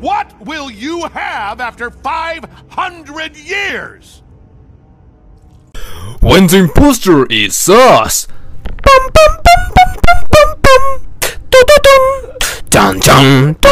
What will you have after 500 years? When the imposter is us. Dun dun dun